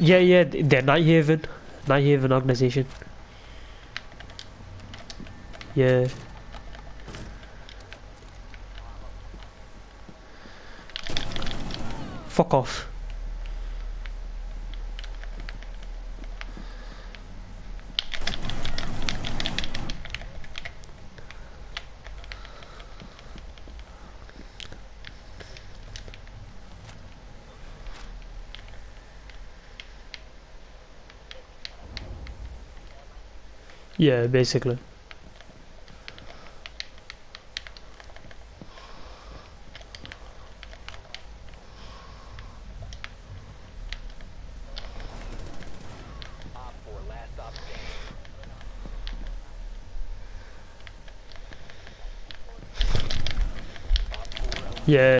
Yeah, yeah, they're Nighthaven. Nighthaven organization. Yeah. Fuck off. Yeah, basically. Op 4, last stop standing. Yeah.